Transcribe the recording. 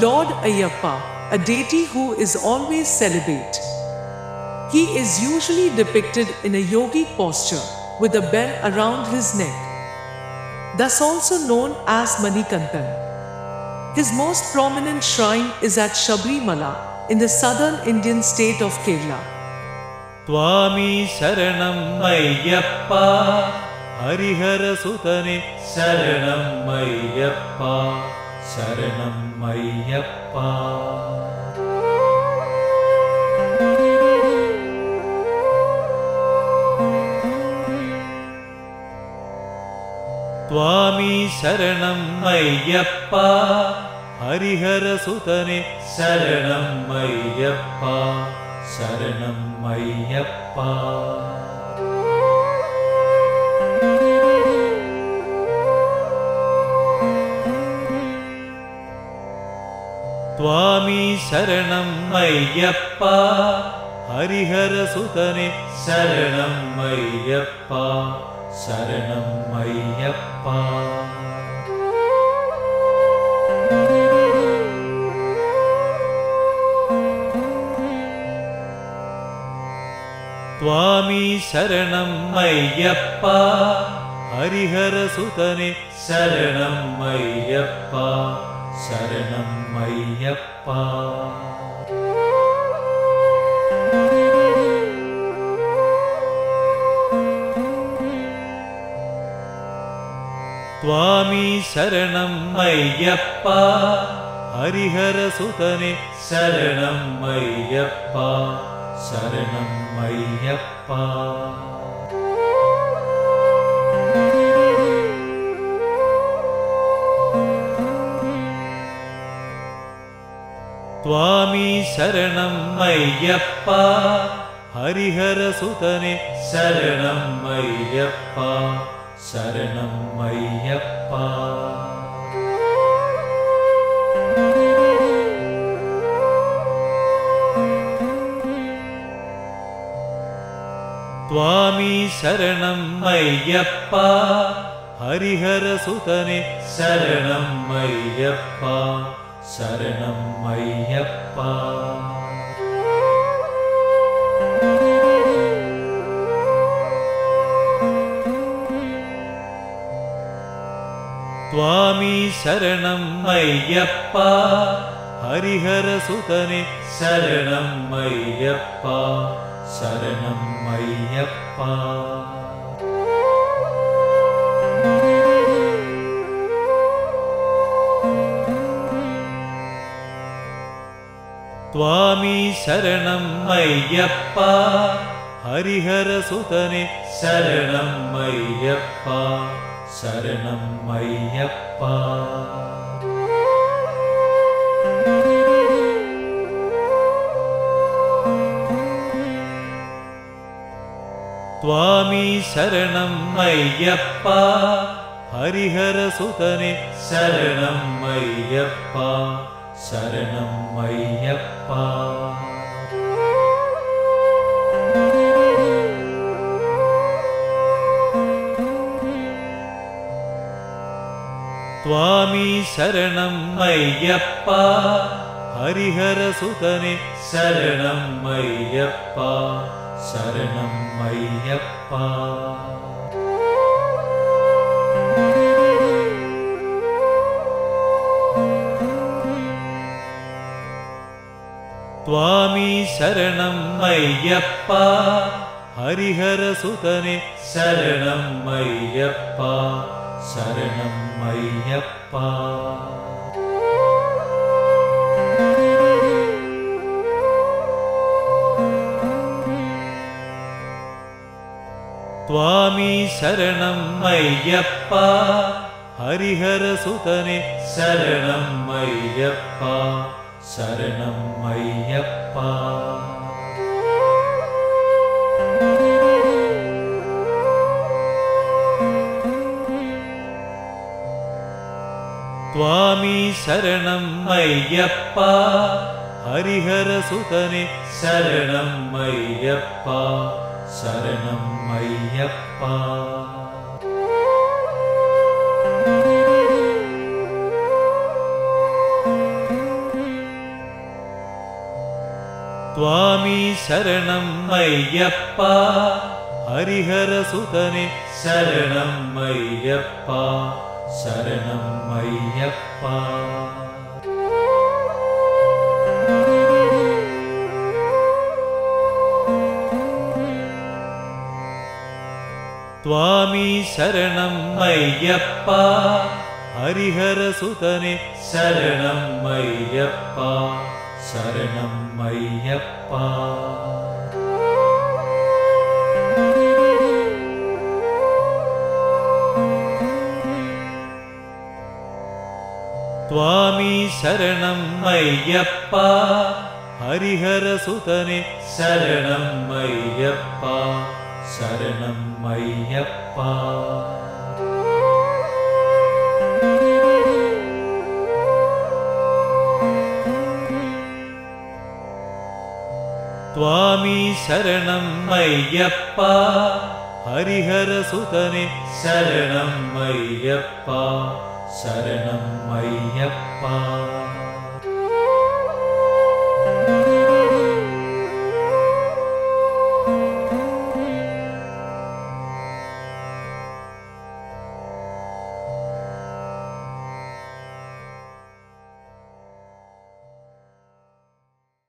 Lord Ayappa, a deity who is always celibate. He is usually depicted in a yogi posture, with a bell around his neck, thus also known as Manikantan. His most prominent shrine is at Shabri Mala in the southern Indian state of Kerala. Swami Sharanam Ayyappa, Harihara Sutane शरणम् अय्यप्पा त्वामी शरणम् अय्यप्पा हरिहरसुतने शरणम् अय्यप्पा शरणम् अय्यप्पा शरणम् अय्यप्पा शरणम् अय्यप्पा त्वामी शरणम् अय्यप्पा हरिहरसुतने शरणम् अय्यप्पा शरणम् त्वामी शरणम् अय्यप्पा हरिहरसुतने शरणम् अय्यप्पा शरणम् अय्यप्पा शरणम् अय्यप्पा शरणम् अय्यप्पा त्वामी शरणम् अय्यप्पा हरिहरसुतने शरणम् अय्यप्पा शरणम् अय्यप्पा त्वामी शरणम् अय्यप्पा हरिहरसुतने शरणम् अय्यप्पा शरणम् अय्यप्पा त्वामी शरणम् अय्यप्पा हरिहरसुतने शरणम् अय्यप्पा शरणम् अय्यप्पा त्वामी शरणम् अय्यप्पा हरिहरसुतने शरणम् अय्यप्पा त्वामी शरणम् अय्यप्पा हरिहरसुतने शरणम् अय्यप्पा शरणम् अय्यप्पा हरिहरसुतने शरणम् अय्यप्पा शरणम् अय्यप्पा त्वामी शरणम् अय्यप्पा हरिहरसुतने शरणम् अय्यप्पा शरणम् अय्यप्पा त्वामी शरणम् अय्यप्पा हरिहरसुतने शरणम् अय्यप्पा शरणम् अय्यप्पा त्वामी शरणम् अय्यप्पा हरिहरसुतने शरणम् अय्यप्पा शरणम् अय्यप्पा त्वामी शरणम् अय्यप्पा हरिहरसुतने शरणम् अय्यप्पा शरणम् अय्यप्पा त्वामी शरणम् अय्यप्पा हरिहरसुतने शरणम् अय्यप्पा शरणम् अय्यप्पा त्वामी शरणम् अय्यप्पा हरिहरसुतने शरणम् अय्यप्पा शरणम् अय्यप्पा